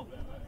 Alabama.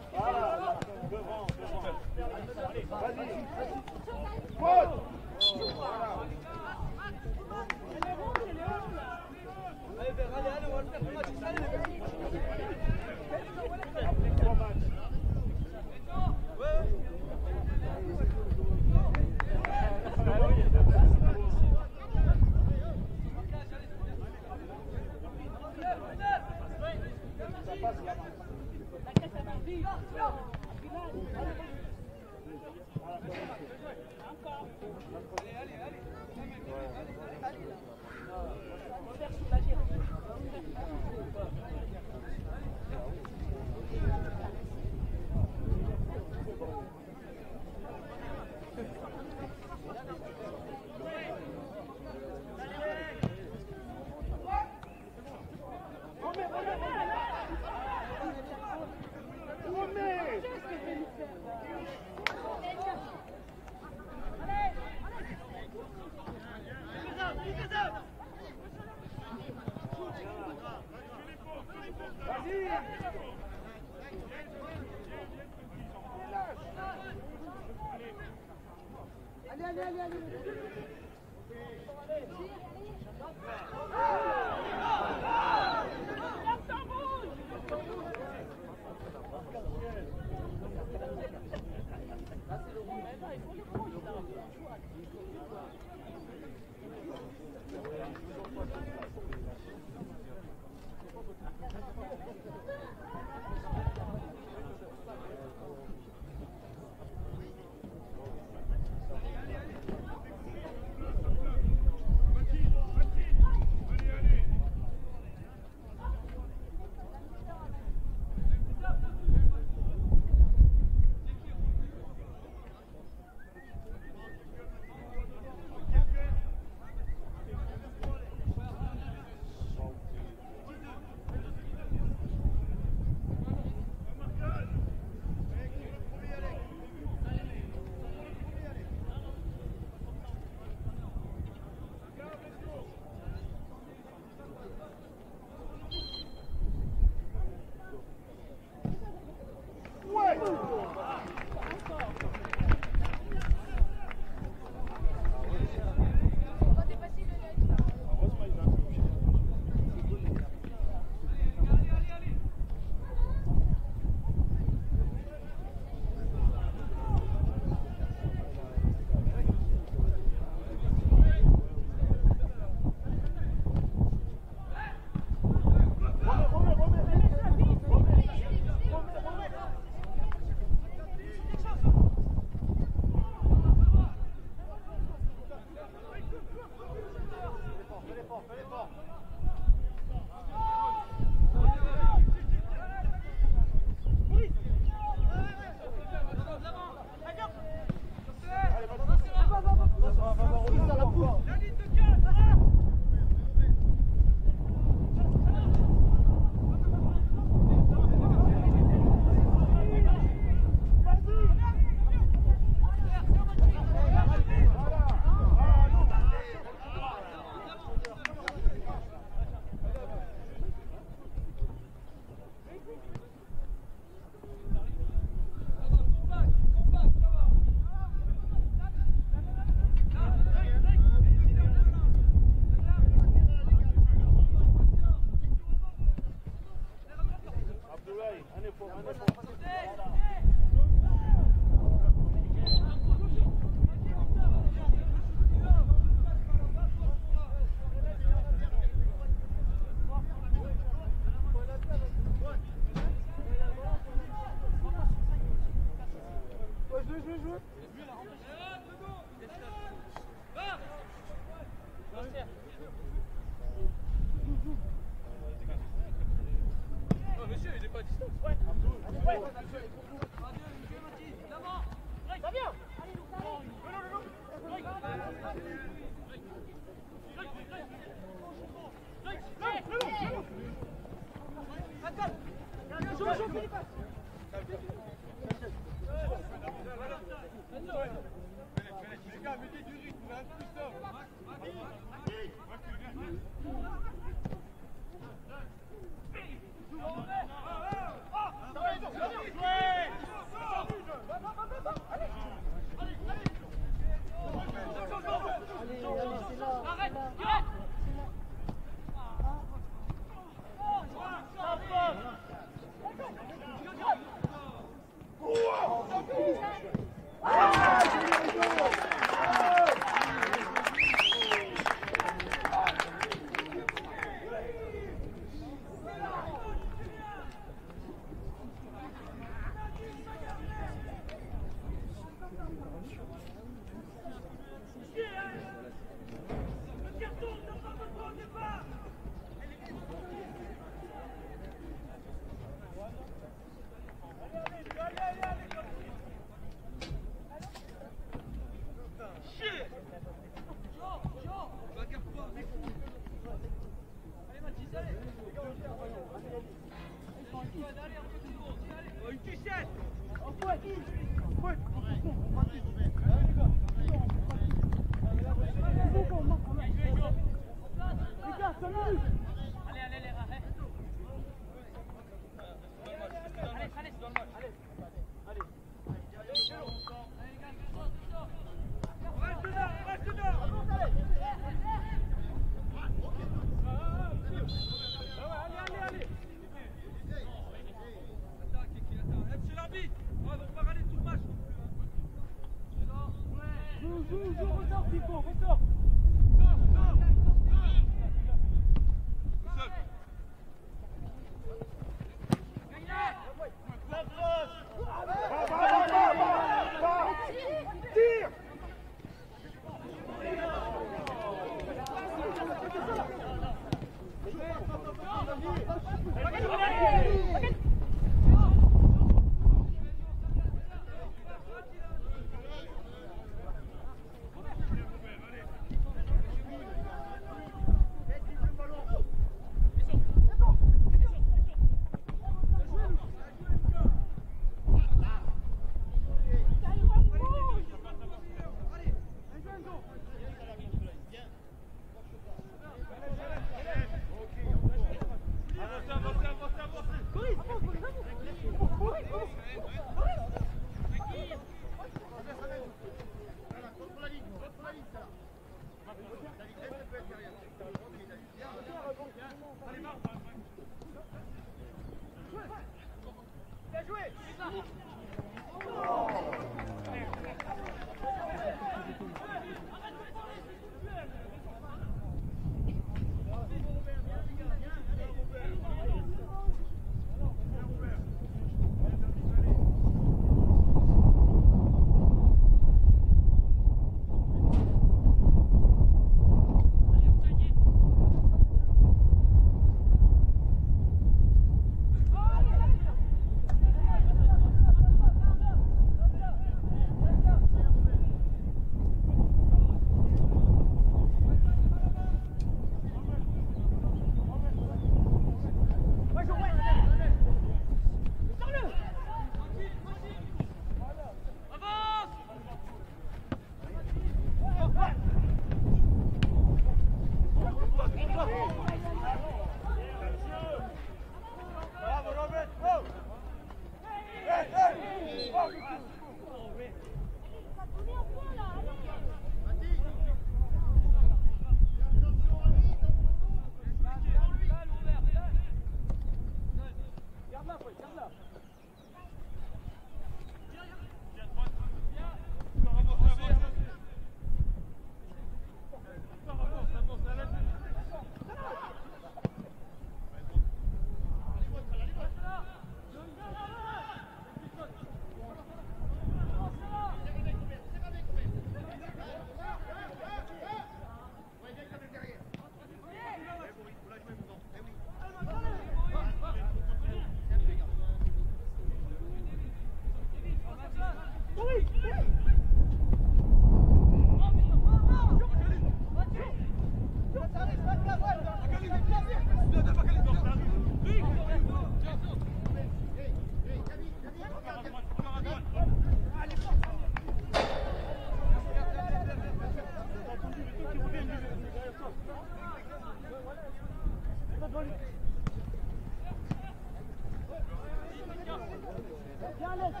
Yanis!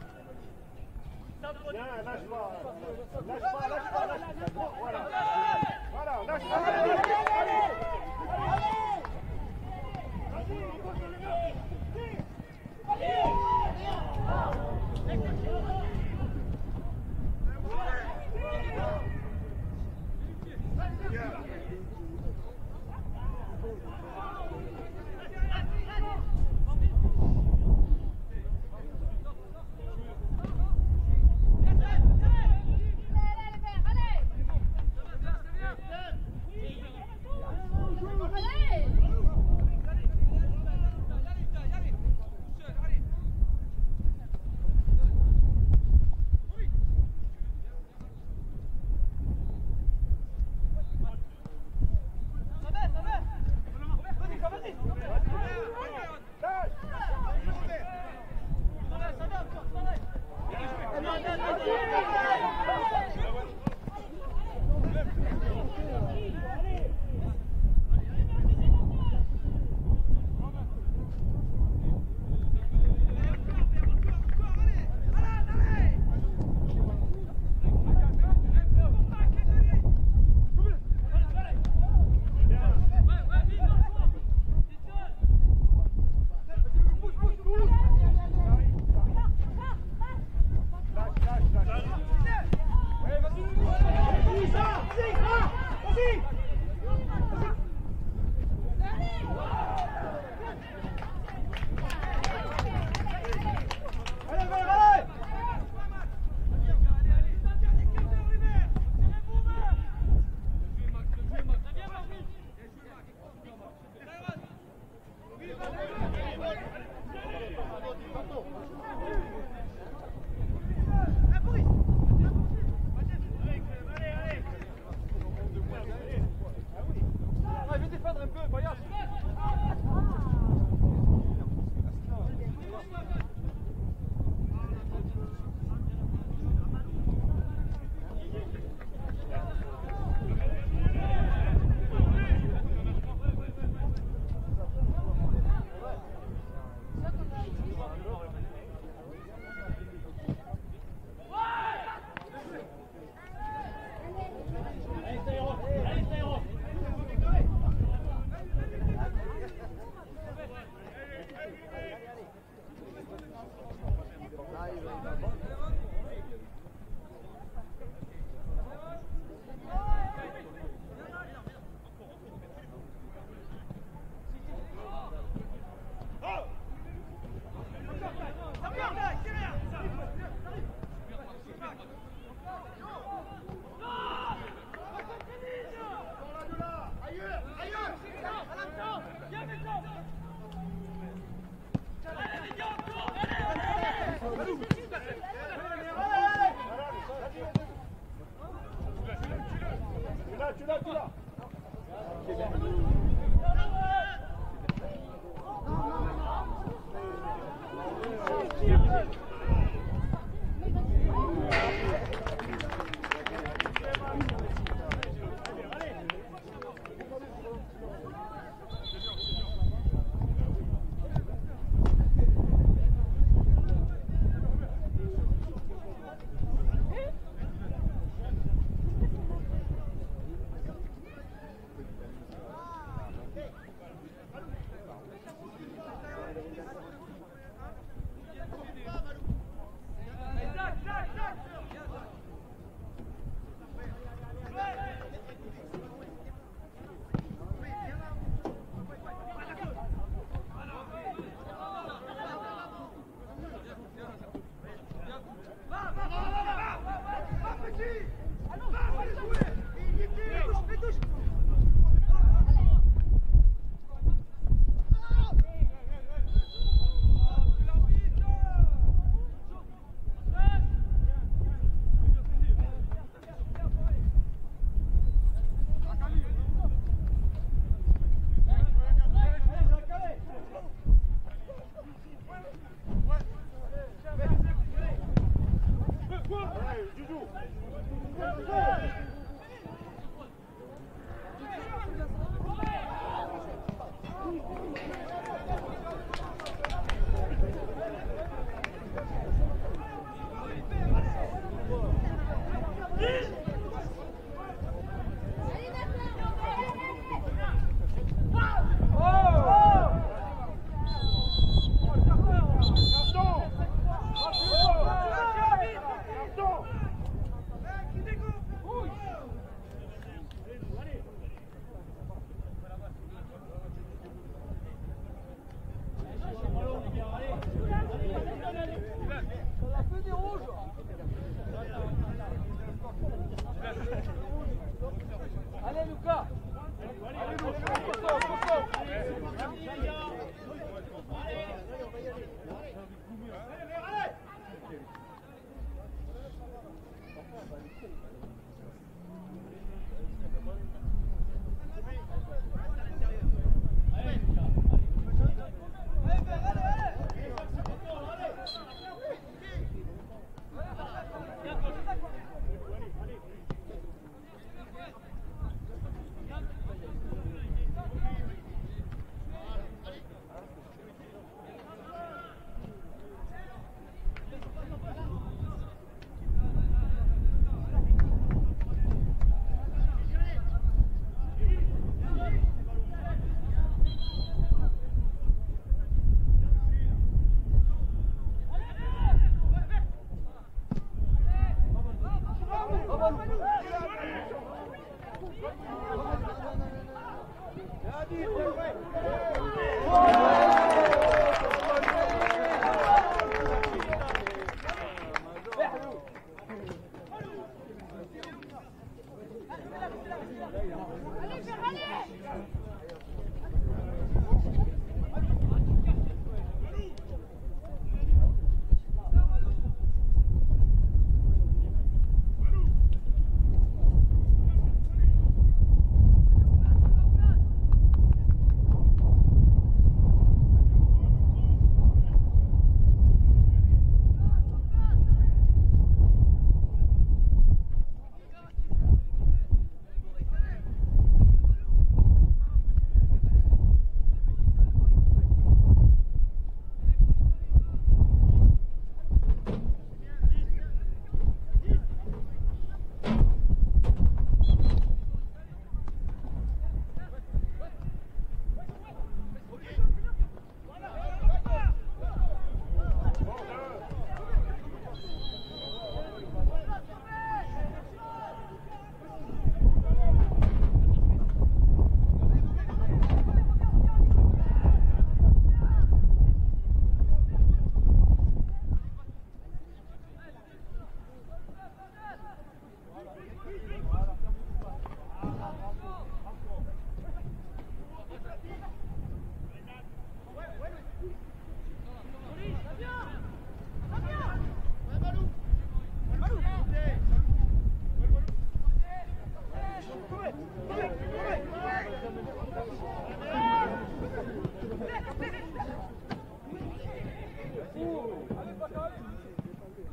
Yeah.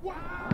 와!